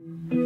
you